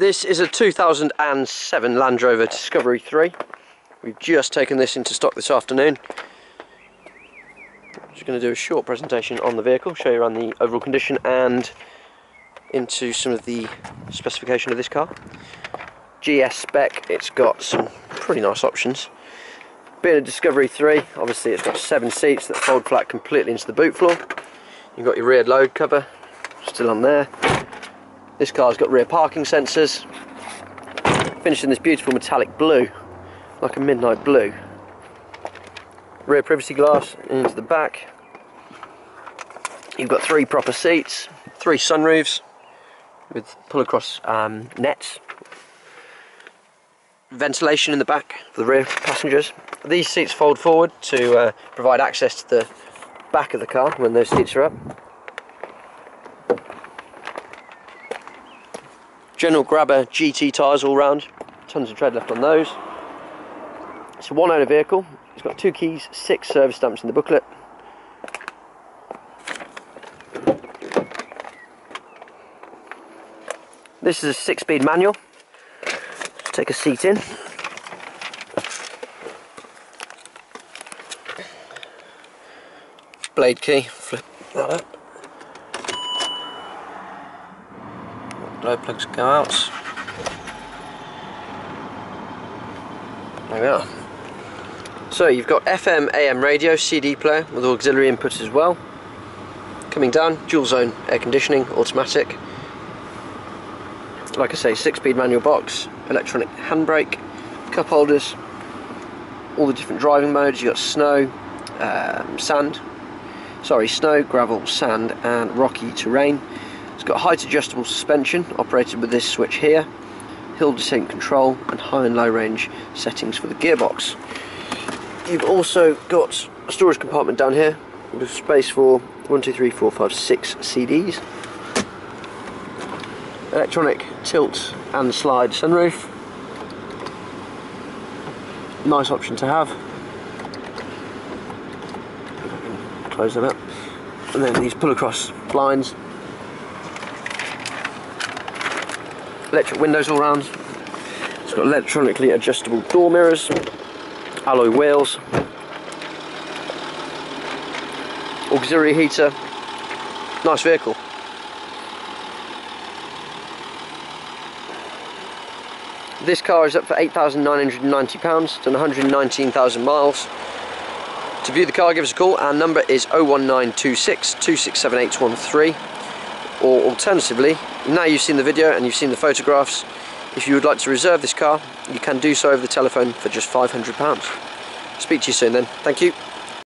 This is a 2007 Land Rover Discovery 3. We've just taken this into stock this afternoon. Just going to do a short presentation on the vehicle, show you around the overall condition and into some of the specification of this car. GS spec, it's got some pretty nice options. Being a Discovery 3, obviously it's got seven seats that fold flat completely into the boot floor. You've got your rear load cover, still on there. This car's got rear parking sensors, finished in this beautiful metallic blue, like a midnight blue. Rear privacy glass into the back. You've got three proper seats, three sunroofs with pull across um, nets. Ventilation in the back for the rear passengers. These seats fold forward to uh, provide access to the back of the car when those seats are up. General Grabber GT tyres all round, tons of tread left on those. It's a one owner vehicle, it's got two keys, six service stamps in the booklet. This is a six speed manual. Let's take a seat in. Blade key, flip that up. Glow plugs go out. There we are. So you've got FM, AM radio, CD player with auxiliary input as well. Coming down, dual zone air conditioning, automatic. Like I say, six speed manual box, electronic handbrake, cup holders, all the different driving modes. You've got snow, um, sand, sorry, snow, gravel, sand, and rocky terrain. It's got height adjustable suspension operated with this switch here, hill descent control, and high and low range settings for the gearbox. You've also got a storage compartment down here with space for one, two, three, four, five, six CDs. Electronic tilt and slide sunroof. Nice option to have. Close them up. And then these pull across blinds. Electric windows all round. It's got electronically adjustable door mirrors, alloy wheels, auxiliary heater. Nice vehicle. This car is up for £8,990, done 119,000 miles. To view the car, give us a call. Our number is 01926 267813. Or alternatively, now you've seen the video and you've seen the photographs, if you would like to reserve this car, you can do so over the telephone for just £500. Speak to you soon then. Thank you.